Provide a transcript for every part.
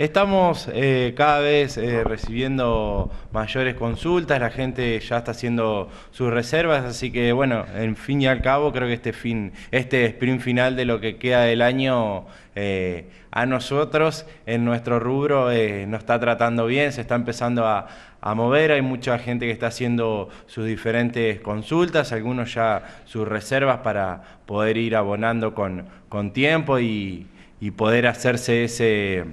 Estamos eh, cada vez eh, recibiendo mayores consultas, la gente ya está haciendo sus reservas, así que bueno, en fin y al cabo creo que este fin, este sprint final de lo que queda del año eh, a nosotros en nuestro rubro nos está tratando bien, se está empezando a, mover, hay mucha gente que está haciendo sus diferentes consultas, algunos ya sus reservas para poder ir abonando con, con tiempo y poder hacerse ese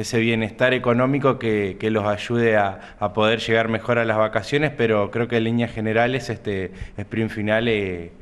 ese bienestar económico que, los ayude a, poder llegar mejor a las vacaciones, pero creo que en líneas generales este sprint final eh,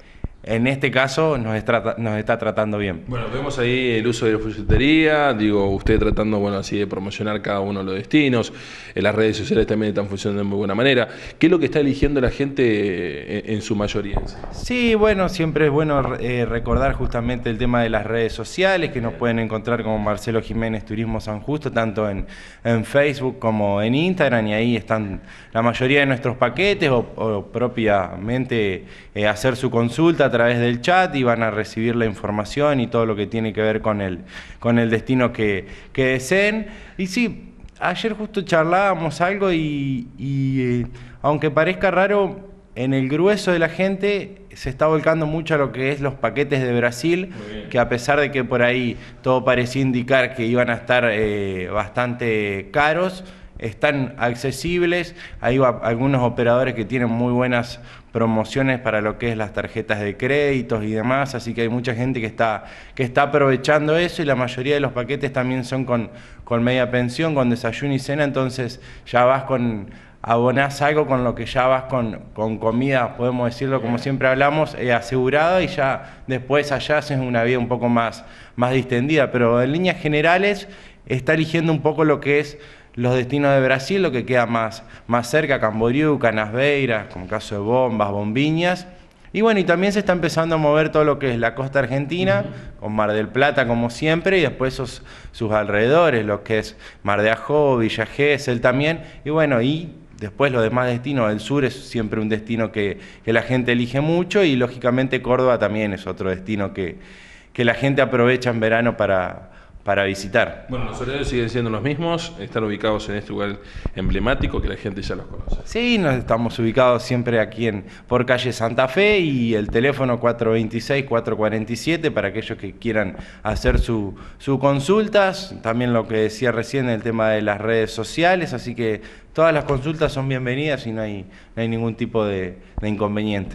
en este caso nos está, nos está tratando bien. Bueno, vemos ahí el uso de la folletería, digo, usted tratando, bueno, así de promocionar cada uno de los destinos, en las redes sociales también están funcionando de muy buena manera. ¿Qué es lo que está eligiendo la gente en, su mayoría? Sí, bueno, siempre es bueno eh, recordar justamente el tema de las redes sociales, que nos pueden encontrar como Marcelo Jiménez Turismo San Justo, tanto en, en Facebook como en Instagram, y ahí están la mayoría de nuestros paquetes o, propiamente eh, hacer su consulta través del chat y van a recibir la información y todo lo que tiene que ver con el, con el destino que, que deseen. Y sí, ayer justo charlábamos algo y, eh, aunque parezca raro, en el grueso de la gente se está volcando mucho a lo que es los paquetes de Brasil, que a pesar de que por ahí todo parecía indicar que iban a estar eh, bastante caros, están accesibles, hay algunos operadores que tienen muy buenas promociones para lo que es las tarjetas de créditos y demás, así que hay mucha gente que está, que está aprovechando eso y la mayoría de los paquetes también son con, con media pensión, con desayuno y cena, entonces ya vas con, abonás algo con lo que ya vas con, con comida, podemos decirlo como siempre hablamos, eh, asegurado y ya después allá haces una vida un poco más, más distendida, pero en líneas generales está eligiendo un poco lo que es los destinos de Brasil, lo que queda más, más cerca, Camboriú, Canasveira, como caso de Bombas, Bombiñas. Y bueno, y también se está empezando a mover todo lo que es la costa argentina, con Mar del Plata como siempre, y después sus, sus alrededores, lo que es Mar de Ajó, Villa Gesell también. Y bueno, y después los demás destinos, el sur es siempre un destino que, que la gente elige mucho, y lógicamente Córdoba también es otro destino que, que la gente aprovecha en verano para, para visitar. Bueno, los horarios siguen siendo los mismos, están ubicados en este lugar emblemático que la gente ya los conoce. Sí, nos estamos ubicados siempre aquí en por calle Santa Fe y el teléfono 426-447 para aquellos que quieran hacer sus su consultas, también lo que decía recién el tema de las redes sociales, así que todas las consultas son bienvenidas y no hay, no hay ningún tipo de, de inconveniente.